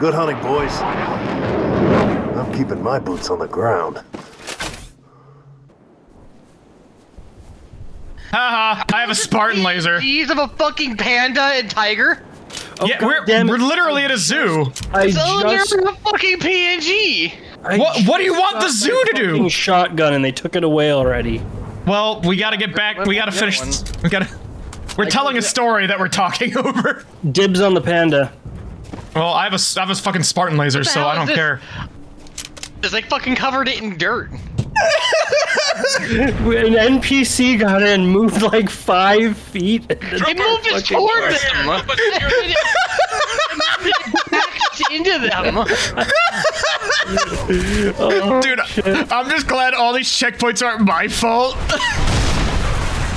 Good hunting, boys. I'm keeping my boots on the ground. Haha, I have a Spartan laser. These of a fucking panda and tiger. yeah, oh, we're, we're literally at a zoo. I So just, a fucking PNG. I What- what do you want the zoo to do? Shotgun, and they took it away already. Well, we gotta get back. We gotta finish. this- We gotta. We're telling a story that we're talking over. Dibs on the panda. Well, I have a, s- I have a fucking Spartan laser, so I don't this? care. It's like fucking covered it in dirt. An NPC got in, and moved like five feet. and It moved it fucking- toward them. It into them. Oh, Dude, I'm just glad all these checkpoints aren't my fault.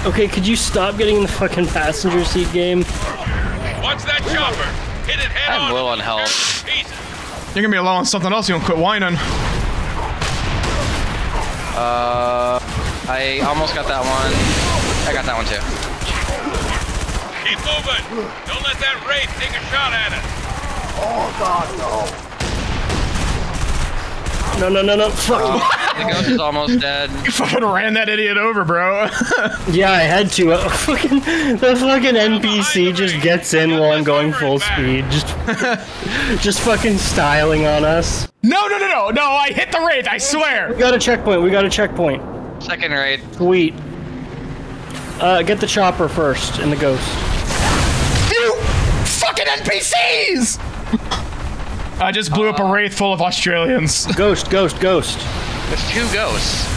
Okay, could you stop getting in the fucking passenger seat game? I'm on. low on tear health. it to Pieces. You're gonna be alone on something else. You don't quit whining. Uh, I almost got that one. I got that one too. Keep moving. Don't let that wraith take a shot at us. Oh, God, no. No, no, no, no. Fuck. The ghost is almost dead. You fucking ran that idiot over, bro. Yeah, I had to. Uh, fucking, the fucking NPC just gets in while I'm going full speed. Just, just fucking styling on us. no, no, no, no, no! I hit the wraith. I swear. We got a checkpoint. We got a checkpoint. Second raid. Sweet. Uh, get the chopper first and the ghost. You fucking NPCs! I just blew up a uh, wraith full of Australians. Ghost, ghost, ghost. There's two ghosts.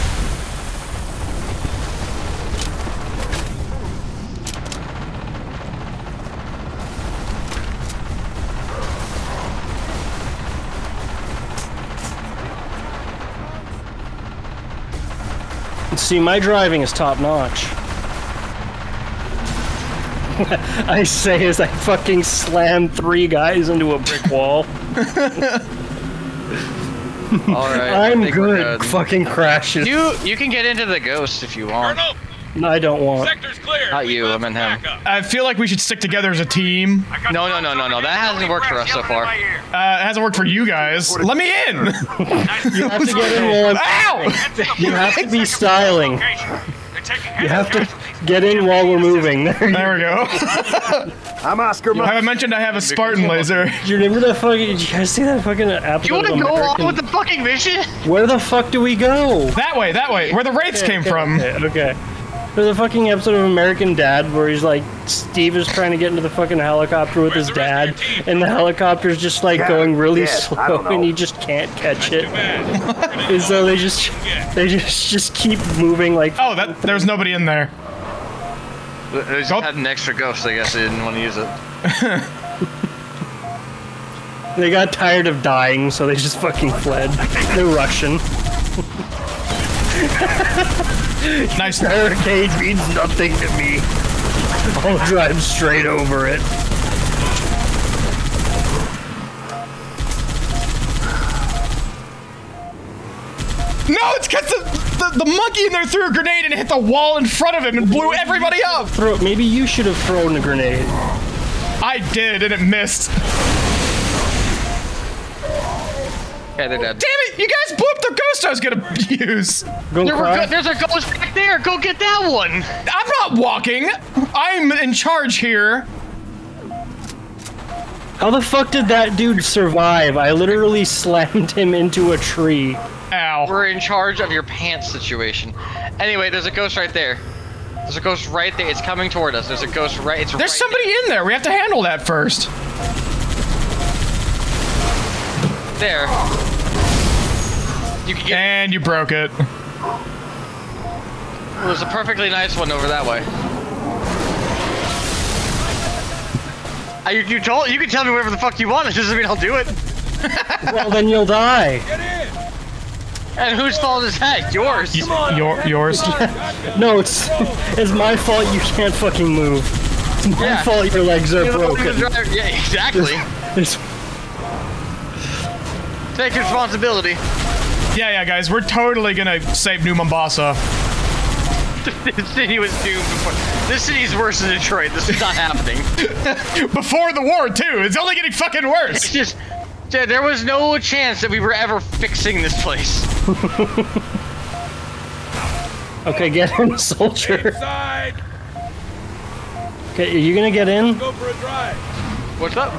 See, my driving is top notch. I say as I fucking slam three guys into a brick wall. All right. I I'm think we're good. Fucking crashes. You you can get into the ghost if you want. No, I don't want. sector's clear. Not We you, I meant some him. I feel like we should stick together as a team. No, no, no, no, no. That hasn't worked for us so far. Uh, it hasn't worked for you guys. Let me in. You have to get in while Ow! You have to be styling. You have to get in while we're moving. There There we go. I'm Oscar Have I Mike. mentioned I have a Spartan laser? Do you remember that fucking? Did you guys see that fucking episode? You want to of go on with the fucking mission? Where the fuck do we go? That way, that way, where the wraiths came Okay, from. Okay, okay. There's a fucking episode of American Dad where he's like, Steve is trying to get into the fucking helicopter with his Where's the rest dad, of your team? and the helicopter's just like Yeah, going really yeah, slow, and he just can't catch it. And so they just, they just, just keep moving like. Oh, that there's nobody in there. They just Go- had an extra ghost. I guess they didn't want to use it. They got tired of dying, so they just fucking fled. They're Russian. Nice. Barricade means nothing to me. I'll drive straight over it. No, it's because the, the, the monkey in there threw a grenade and hit the wall in front of him and blew everybody up. Throw. Maybe you should have thrown a grenade. I did and it missed. Yeah, they're dead. Damn it! You guys blew up the ghost I was gonna use. Go There cry. go- there's a ghost back there. Go get that one. I'm not walking. I'm in charge here. How the fuck did that dude survive? I literally slammed him into a tree. Ow. We're in charge of your pants situation. Anyway, there's a ghost right there. There's a ghost right there. It's coming toward us. There's a ghost right. It's There's right somebody in there. We have to handle that first. there. You can get. And you broke it. There's a perfectly nice one over that way. You, you told you can tell me whatever the fuck you want. It doesn't mean I'll do it. Well, then you'll die. And whose fault is that? Yours. Your, yours. No, it's it's my fault you can't fucking move. It's my Yeah. fault your legs are You're the one who broken. Yeah, exactly. It's- Take responsibility. Yeah, yeah, guys, we're totally gonna save New Mombasa. this city was doomed before. This city's worse than Detroit. This is not happening. Before the war, too. It's only getting fucking It's worse. just Dude, there was no chance that we were ever fixing this place. Okay, get in, soldier. Inside. Okay, are you gonna get in? Go for a drive. What's up?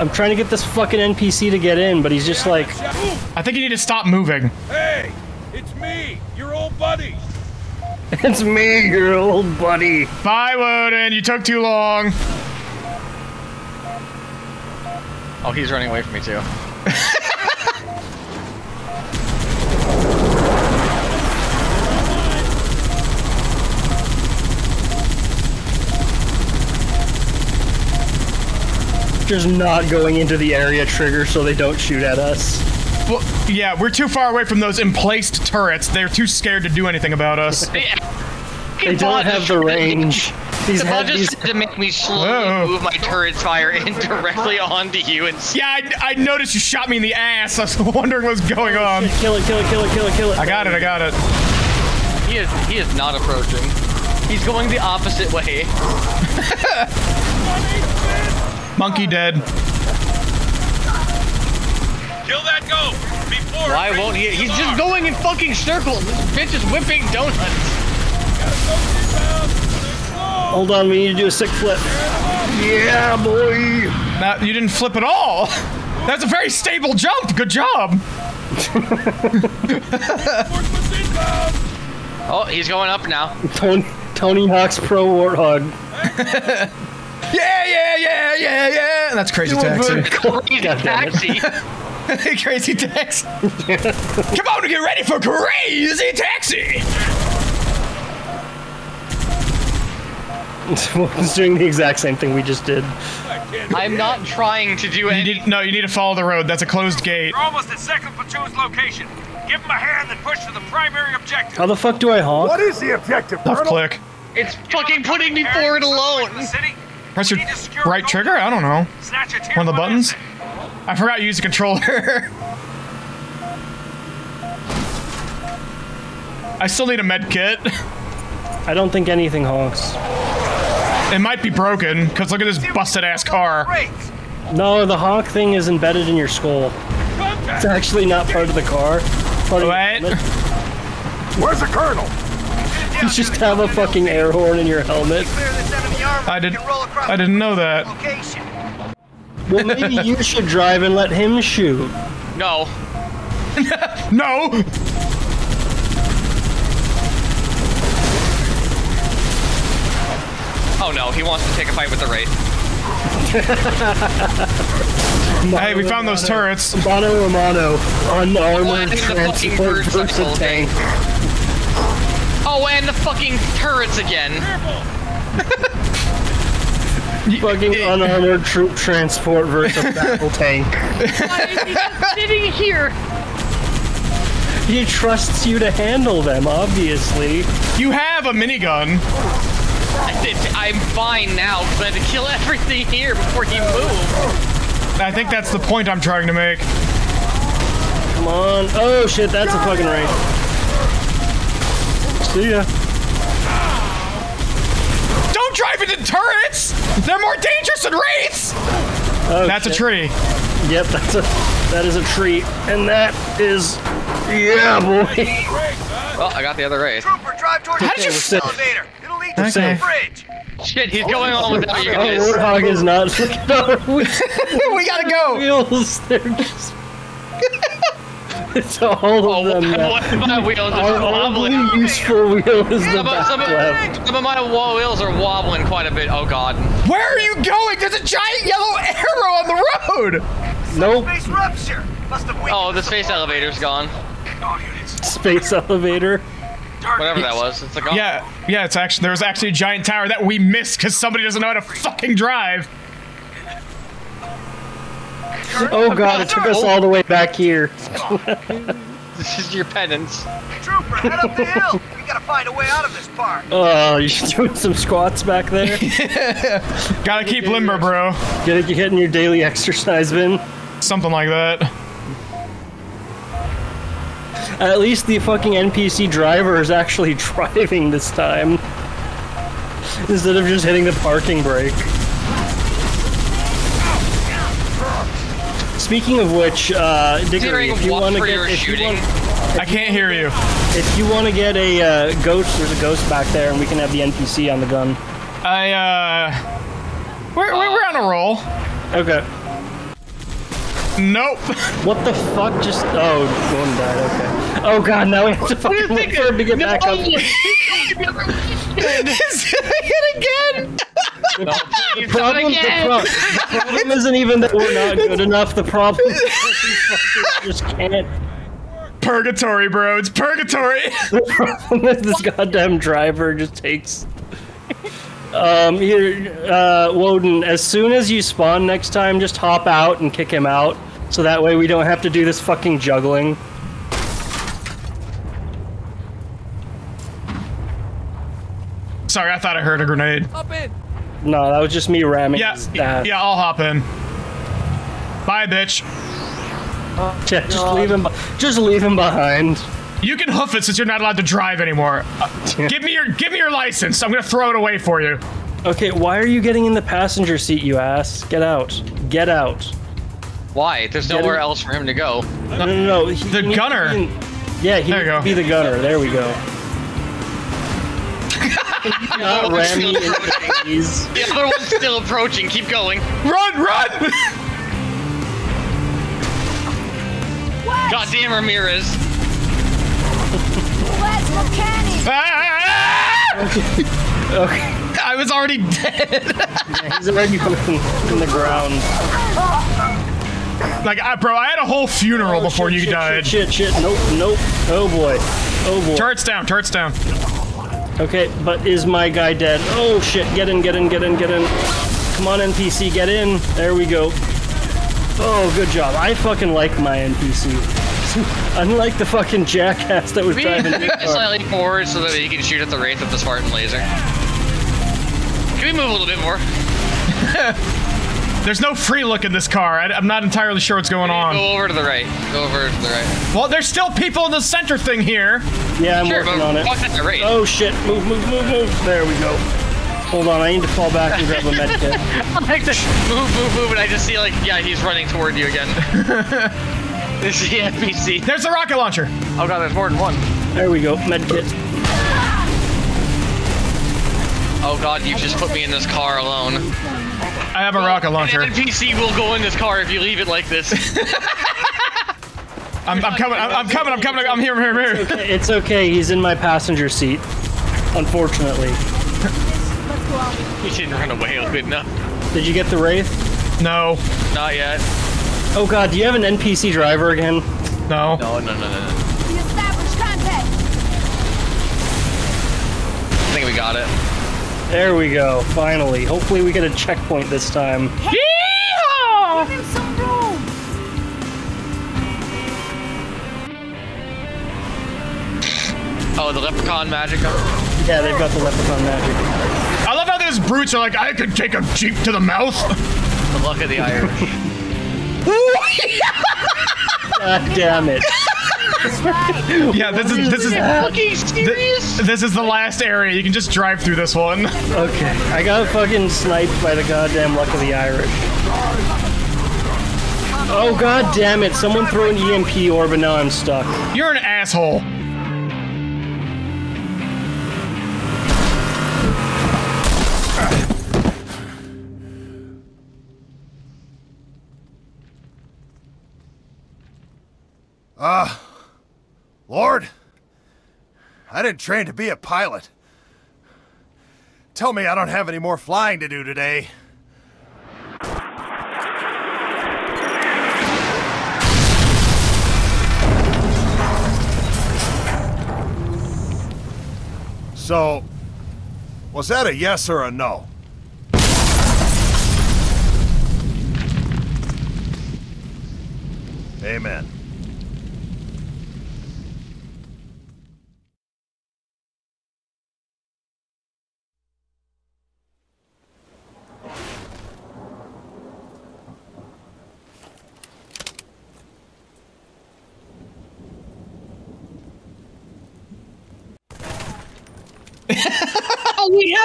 I'm trying to get this fucking NPC to get in, but he's just like, I think you need to stop moving. hey, it's me, your old buddy. It's me, your old buddy. Bye, Woden. You took too long. Oh, he's running away from me too. Just not going into the area trigger so they don't shoot at us. Well, yeah, we're too far away from those emplaced turrets. They're too scared to do anything about us. They don't have the range. These The have these. just to make me slowly Whoa. move my turret's fire in directly onto you and Yeah, I, I noticed you shot me in the ass. I was wondering what's going on. Kill it, kill it, kill it, kill it, kill it. I got it, I got it. he is he is not approaching. He's going the opposite way. Monkey dead. Kill that go before. Why won't he? He's just alarm. going in fucking circles. This bitch is whipping donuts. Gotta go inbound. Slow. Hold on, we need to do a sick flip. Yeah, boy. Now, you didn't flip at all. That's a very stable jump. Good job. Oh, he's going up now. Tony, Tony Hawk's Pro Warthog. Yeah, yeah, yeah, yeah, yeah. That's crazy taxi. Crazy God damn it. taxi. crazy taxi. Come on, get ready for crazy taxi. was doing the exact same thing we just did. I can't I'm not trying to do You any. need, no, you need to follow the road. That's a closed gate. You're almost at second platoon's location. Give him a hand and push to the primary objective. How the fuck do I honk? What is the objective, Left click. It's fucking putting me forward alone. Press your right trigger? I don't know. One of the buttons? I forgot to use the controller. I still need a med kit. I don't think anything honks. It might be broken, because look at this busted ass car. No, the honk thing is embedded in your skull. It's actually not part of the car. Part What? Helmet. Where's the Colonel? You just have a fucking air horn in your helmet. I did. I didn't know that. Well, maybe you should drive and let him shoot. No. No! Oh no, he wants to take a fight with the Wraith. Hey, we found those turrets. Mono Romano, What unarmored the fucking transport bird versus cycle tank. Oh, and the fucking turrets again. Fucking unarmored troop transport versus battle tank. Why am I sitting here. He trusts you to handle them, obviously. You have a minigun. I did, I'm fine now because I had to kill everything here before he moved. I think that's the point I'm trying to make. Come on. Oh shit, that's a fucking race. See ya. Don't drive into turrets! They're more dangerous than wraiths! Oh, That's a tree. Yep, that's a that is a tree, and that is yeah, boy. Well, I got the other Wraith. Trooper, drive towards How did you- the elevator. It'll lead to Okay. the bridge. Shit, he's going on without you Oh, guys. Warthog is not. Look at our we gotta go! wheels. They're just. It's all Oh, of them. now. what of my wheels Our are wobbling. only useful wheel is the Some back some, left. of, some of my wheels are wobbling quite a bit. Oh god. Where are you going? There's a giant yellow arrow on the road! Nope. Space rupture. Must have weakened Oh, the space elevator's gone. Space elevator. Whatever that was. It's like, oh, Yeah, yeah, it's actually, there was actually a giant tower that we missed because somebody doesn't know how to fucking drive. Oh god, it took us all the way back here. this is your penance. Trooper, head up the hill. We gotta find a way out of this park! Oh, you're doing some squats back there? Gotta keep limber, bro. Get it, you getting your daily exercise bin? Something like that. At least the fucking NPC driver is actually driving this time. Instead of just hitting the parking brake. Speaking of which, uh, Diggery, if you want to get, your if you shooting. want, I can't hear you. if you want to get a uh, ghost, there's a ghost back there, and we can have the NPC on the gun. I, uh... We're, we're, we're on a roll. Okay. Nope. What the fuck? Just oh, one died. Okay. Oh god, now we have to fucking wait for him to get back up. He's doing it again. The problem, the, pro- the problem isn't even that we're not good enough. The problem is that we just can't. Purgatory, bro. It's purgatory. The problem is this goddamn driver just takes. Um, here, uh, Woden. As soon as you spawn next time, just hop out and kick him out, so that way we don't have to do this fucking juggling. Sorry, I thought I heard a grenade. No, that was just me ramming. Yeah, his yeah, I'll hop in. Bye, bitch. Yeah, just leave him. Just leave him behind. You can hoof it since you're not allowed to drive anymore. Uh, give me your give me your license. I'm gonna throw it away for you. Okay, why are you getting in the passenger seat, you ass? Get out. Get out. Why? There's Get nowhere him- else for him to go. No, no, no. he- The he gunner. be in- yeah, he There needs you to go. be the gunner. There we go. Not ram me the knees. The other one's still approaching. Keep going. Run, run! Goddamn Ramirez. Let's mechanic! Ah! Okay, I was already dead. he's already fucking in the ground. like, I, bro, I had a whole funeral before Oh, shit, you shit, died. Shit, shit, shit. Nope, nope. Oh boy. Oh boy. Turrets down, turrets down. Okay, but is my guy dead? Oh shit, get in, get in, get in, get in. Come on, NPC, get in. There we go. Oh, good job. I fucking like my NPC. Unlike the fucking jackass that was We driving the move car. slightly forward so that he can shoot at the wraith with the Spartan laser. Can we move a little bit more? There's no free look in this car. I, am not entirely sure what's going on. Go over to the right. Go over to the right. Well, there's still people in the center thing here. Yeah, I'm Sure, working on it. fuck the wraith. Oh shit, move, move, move, move. There we go. Hold on, I need to fall back and grab a med kit. like the move, move, move, and I just see like, yeah, he's running toward you again. this is the NPC. There's the rocket launcher. Oh god, there's more than one. There we go, med kit. Oh god, you just put me in this car alone. I have a rocket launcher. An NPC will go in this car if you leave it like this. I'm, I'm coming. I'm, I'm coming. I'm coming. I'm here. I'm here. I'm here. It's okay, he's in my passenger seat. Unfortunately. he didn't run away good enough. Did you get the Wraith? No. Not yet. Oh god, do you have an NPC driver again? No. No, no, no, no, no. We established contact! I think we got it. There we go, finally. Hopefully we get a checkpoint this time. Yeehaw! Give him some room! Oh, the leprechaun magic. Yeah, they've got the leprechaun magic. I love how those brutes are like, I could take a jeep to the mouth. The luck of the Irish. God damn it. yeah, this is this is Fucking serious? this is the last area. You can just drive through this one. Okay, I got fucking sniped by the goddamn luck of the Irish. Oh god damn it, someone throw an EMP orb and now I'm stuck. You're an asshole. Lord, I didn't train to be a pilot. Tell me I don't have any more flying to do today. So, was that a yes or a no? Amen.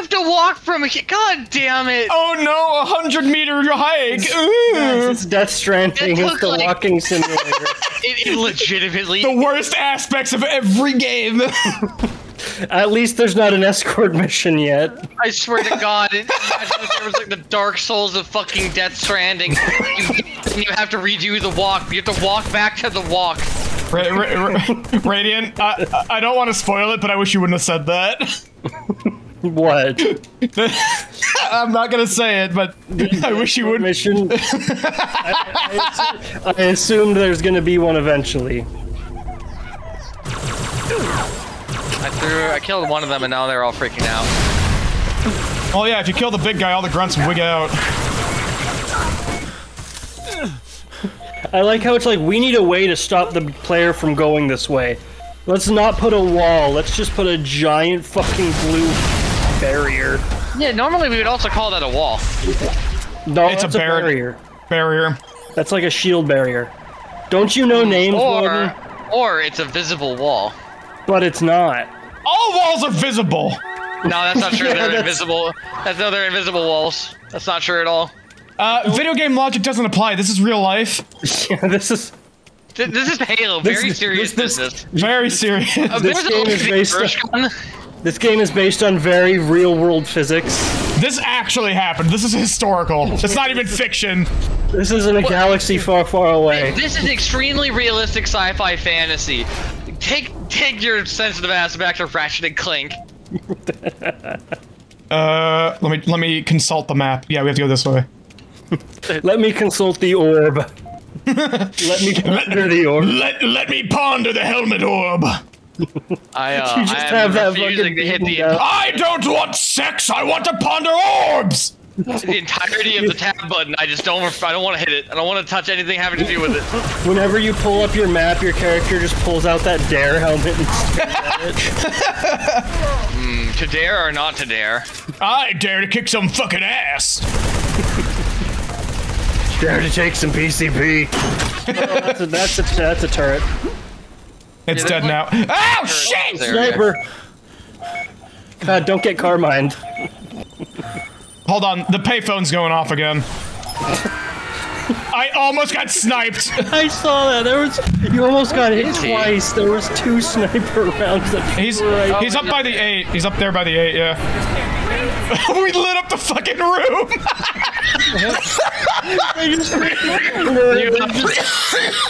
Have to walk from here. God damn it. Oh no, a hundred meter hike. Ooh. It's Death Stranding. It It's the like- walking simulator. It, it legitimately. The worst aspects of every game. At least there's not an escort mission yet. I swear to God, it, imagine if there was like the Dark Souls of fucking Death Stranding. You, you have to redo the walk. You have to walk back to the walk. Ra- ra- ra- Radiant, I, I don't want to spoil it, but I wish you wouldn't have said that. What? I'm not gonna say it, but I wish you would. Mission. I, I, assu- I assumed there's gonna be one eventually. I threw. I killed one of them, and now they're all freaking out. Oh yeah, if you kill the big guy, all the grunts will wig out. I like how it's like we need a way to stop the player from going this way. Let's not put a wall. Let's just put a giant fucking blue barrier. Yeah, normally we would also call that a wall. No, It's a that's a, barri- barrier. Barrier. That's like a shield barrier. Don't you know names, Or, Gordon? or it's a visible wall. But it's not. All walls are visible. No, that's not true. Yeah, they're that's- invisible. That's no, they're invisible walls. That's not true at all. Uh, video game logic doesn't apply. This is real life. Yeah, this is Th- This is Halo. This Very is- serious this- business. Very serious. Uh, this game is based on- Bershka. This game is based on very real world physics. This actually happened. This is historical. It's not even fiction. This is in a galaxy far, far away. This is extremely realistic sci-fi fantasy. Take take your sensitive ass back to Ratchet and Clank. Uh, let me let me consult the map. Yeah, we have to go this way. Let me consult the orb. Let me ponder the orb. Let let me ponder the helmet orb. I uh, You just I am have that refusing fucking to hit the. I don't want sex. I want to ponder orbs. the entirety of the tab button. I just don't. I don't want to hit it. I don't want to touch anything having to do with it. Whenever you pull up your map, your character just pulls out that dare helmet and stares at it. To dare or not to dare. I dare to kick some fucking ass. Dare to take some PCP. that's, a, that's, a, that's a turret. It's Yeah, dead now. there's Oh shit! There. Sniper. God, don't get Carmined. Hold on, the payphone's going off again. I almost got sniped. I saw that. There was you almost got hit twice. There was two sniper rounds that He's right. he's up by the eight. He's up there by the eight. Yeah. we lit up the fucking room.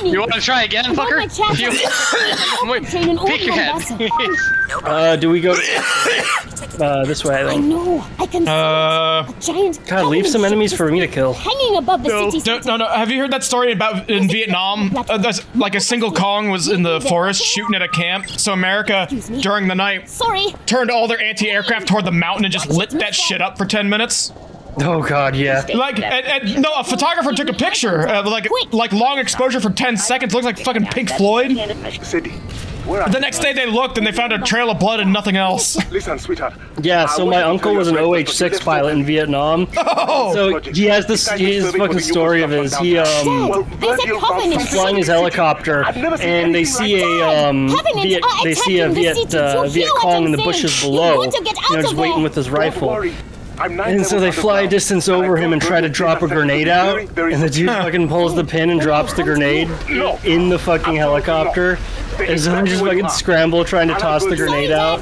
You want to try again, fucker? You, wait, peek your head. Uh, do we go uh, this way? I Then? know. I can Uh, see a giant. God, leave some enemies for me to kill. Hanging above the city no, no, no. Have you heard that story about in Vietnam? Uh, there's, like a single Kong was in the forest shooting at a camp. So America, during the night, Sorry. turned all their anti-aircraft toward the mountain and just lit that shit up for 10 minutes. Oh God, yeah. Like, and, and no, a photographer took a picture, uh, like, like long exposure for 10 seconds. Looks like fucking Pink Floyd. City. Where are The next day they looked and they found a trail of blood and nothing else. Listen, sweetheart. Yeah, so my uncle was an your friends OH that six you pilot in Vietnam. Oh, So he has this his fucking story of his. He um Well, There's a Virgil covenant. found flying his helicopter I've never seen and they see a um Viet, they see a Viet uh, Viet Cong in the bushes below. want to You know, just waiting with his rifle. worry. I'm nine And so they fly a distance over him and try to drop a grenade out, and the dude fucking pulls the pin and drops the grenade in the fucking helicopter. And so they just fucking scramble trying to toss the grenade out.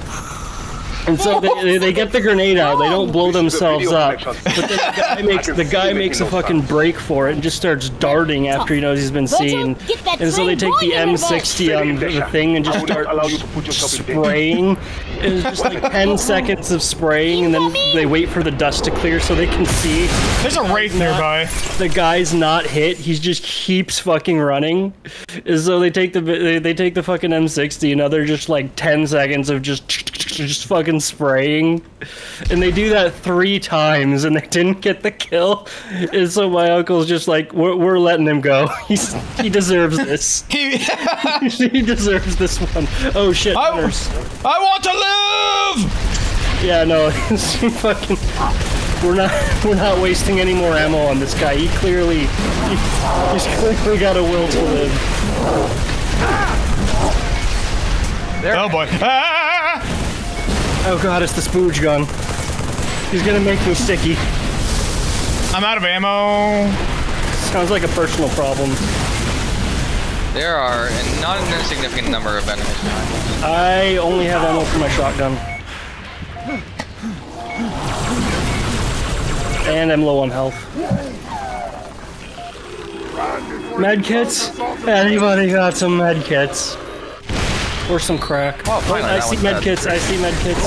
And so they, they, they get the grenade out. They don't blow themselves up. But then the guy makes the guy makes a fucking break for it and just starts darting after he knows he's been seen. And so they take the M60 on the thing and just I will not start allow you to put yourself in danger. spraying. It's just like 10 seconds of spraying, and then they wait for the dust to clear so they can see there's a wraith nearby. the guy's not hit. He just keeps fucking running. And so they take the they, they take the fucking M60, another just like 10 seconds of just just fucking spraying, and they do that three times, and they didn't get the kill. And so my uncle's just like, we're, we're letting him go. He's he deserves this. He, he deserves this one. Oh shit. I. I want to live. Yeah, no, fucking. We're not. We're not wasting any more ammo on this guy. He clearly, he, he's clearly got a will to live. Oh boy. Ah! Oh god, it's the spooge gun. He's gonna make me sticky. I'm out of ammo. Sounds like a personal problem. There are a not an insignificant number of enemies behind. I only have ammo for my shotgun. And I'm low on health. Medkits? Anybody got some medkits? Or some crack? Oh, finally, I that see one's dead. medkits, I see medkits.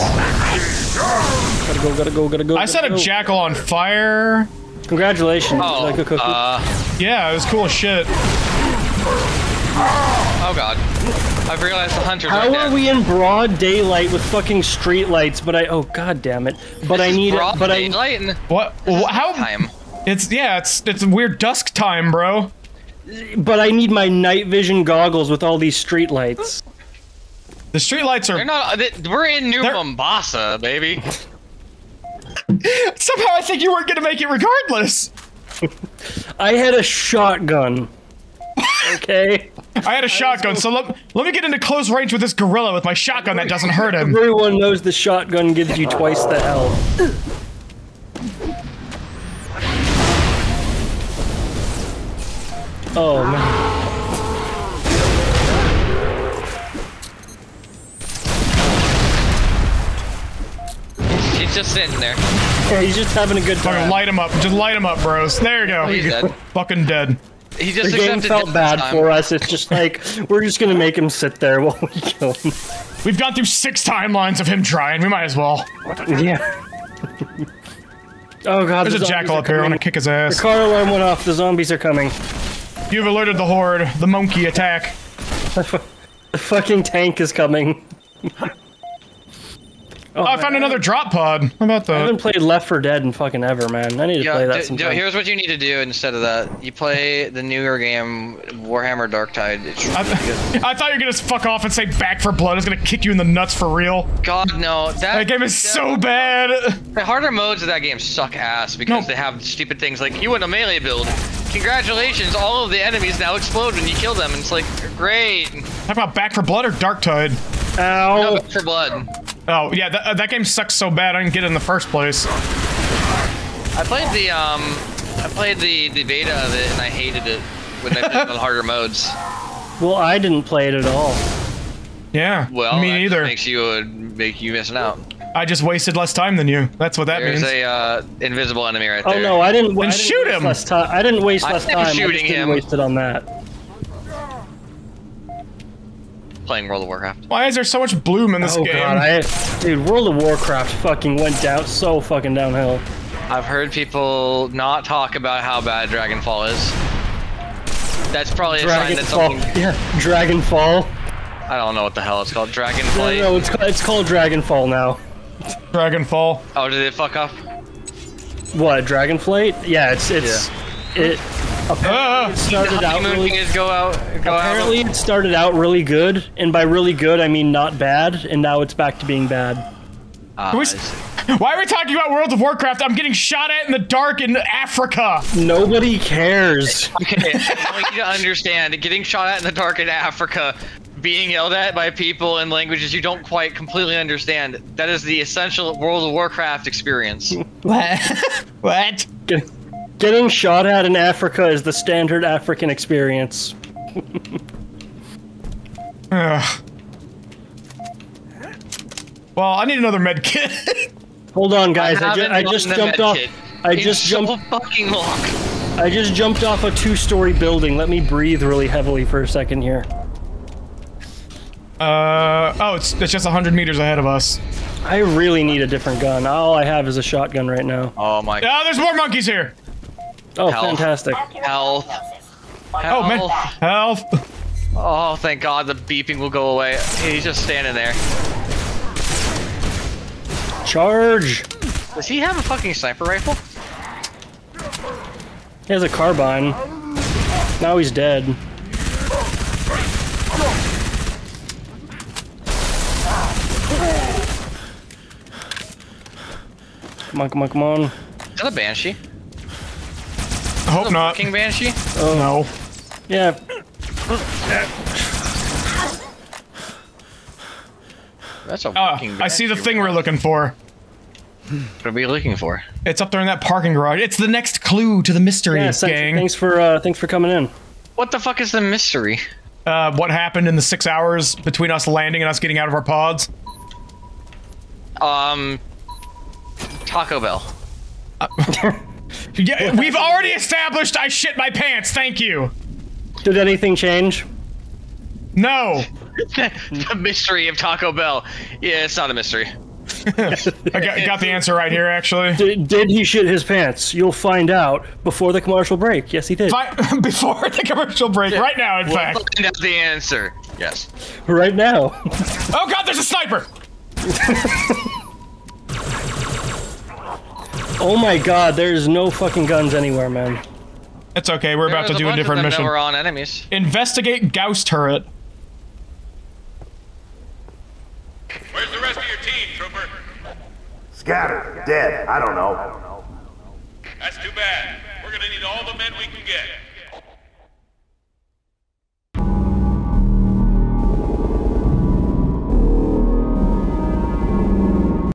Gotta go, gotta go, gotta go. I gotta set a jackal on fire. Congratulations, Oh, like a cookie. uh, Yeah, it was cool as shit. oh god. I've realized the hunters How are are dead. we in broad daylight with fucking street lights? But I oh god damn it! But I need Broad but daylight and What? wh- How? time. It's yeah. It's it's weird dusk time, bro. but I need my night vision goggles with all these street lights. The streetlights They're are not. They, we're in New They're- Mombasa, baby. somehow. I think you weren't gonna make it regardless. I had a shotgun. Okay, I had a shotgun, so let, let me get into close range with this gorilla with my shotgun that doesn't hurt him. everyone knows the shotgun gives you twice the health. Oh man. She's just sitting there. Yeah, he's just having a good Fucking time. light him up. Just light him up, bros. There you go. Oh, he's dead. Fucking dead. He just The game felt bad time. for us. It's just like we're just gonna make him sit there while we kill him. We've gone through six timelines of him trying. We might as well. Yeah. oh god. There's the a jackal up here. I want coming. to kick his ass. The ass. car alarm went off. The zombies are coming. You've alerted the horde. The monkey attack. The fucking tank is coming. Oh, I found another drop pod. How about that? I haven't played Left 4 Dead in fucking ever, man. I need to Yeah, play that d- d- sometime. here's what you need to do instead of that. You play the newer game, Warhammer Darktide. It's I, really good. I thought you were gonna fuck off and say Back 4 Blood is gonna kick you in the nuts for real. God no, that, That game is so bad. The harder modes of that game suck ass because No. they have stupid things like you win a melee build. Congratulations, all of the enemies now explode when you kill them. And it's like great. How about Back 4 Blood or Dark Tide? Ow! No, but for blood. Oh yeah, that, uh, that game sucks so bad I didn't get it in the first place. I played the um, I played the the beta of it and I hated it when I played the harder modes. Well, I didn't play it at all. Yeah, Well, me that just neither. Makes you uh, make you missing out. I just wasted less time than you. That's what that There's means. a uh, invisible enemy right Oh there. no, I didn't. I didn't shoot waste him. Less time. I didn't waste I less am time. I just shooting didn't him. waste it on that. Playing World of Warcraft. Why is there so much bloom in this oh game? god, I, dude, World of Warcraft fucking went down so fucking downhill. I've heard people not talk about how bad Dragonfall is. That's probably a sign that Dragonfall. something. Yeah, Dragonfall. I don't know what the hell it's called. No, Dragonflight. no, it's it's called Dragonfall now. Dragonfall. Oh, did it fuck up? What Dragonflight? Yeah, it's it's it. Ah, It started out really. thing go out. Go Apparently, out. it started out really good, and by really good, I mean not bad, and now it's back to being bad. We why are we talking about World of Warcraft? I'm getting shot at in the dark in Africa. Nobody cares. okay, I want you to understand. Getting shot at in the dark in Africa, being yelled at by people in languages you don't quite completely understand. That is the essential World of Warcraft experience. What? what? Get- Getting shot at in Africa is the standard African experience. Ugh. Well, I need another med kit. Hold on, guys. I, ju- I just jumped off. kit. I It's just so jumped. fucking long. I just jumped off a two-story building. Let me breathe really heavily for a second here. uh oh, it's it's just hundred meters ahead of us. I really need a different gun. All I have is a shotgun right now. Oh my Oh, there's more monkeys here. Oh, Hell. fantastic! health. Oh man, Health. health. Oh, thank God the beeping will go away. He's just standing there. Charge! Does he have a fucking sniper rifle? He has a carbine. Now he's dead. Come on, come on, come on. Is that a banshee? Hope not. King banshee? Oh no. Yeah, That's a fucking. I see the banshee. thing we're looking for. What are we looking for? It's up there in that parking garage. It's the next clue to the mystery, Yeah, thanks, gang. thanks for uh, thanks for coming in. What the fuck is the mystery? Uh, what happened in the six hours between us landing and us getting out of our pods? Um, Taco Bell. Yeah, we've already established I shit my pants. Thank you. Did anything change? No. the mystery of Taco Bell. Yeah, it's not a mystery. I got, got the answer right here, actually. Did, did he shit his pants? You'll find out before the commercial break. Yes, he did. Fi- Before the commercial break, right now, in We'll fact. find out the answer. Yes. Right now. Oh god, there's a sniper! Oh my god, there's no fucking guns anywhere, man. It's okay, we're about There's to do a different mission. That were on enemies. Investigate Gauss turret. Where's the rest of your team, Trooper? Scattered. Dead. I don't know. That's too bad. We're gonna need all the men we can get.